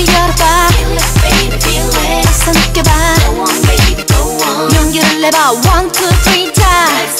이리 열어봐 Feel it, baby, feel it. 서 느껴봐 Go on, baby, go on. 용기를 내봐 one two three time.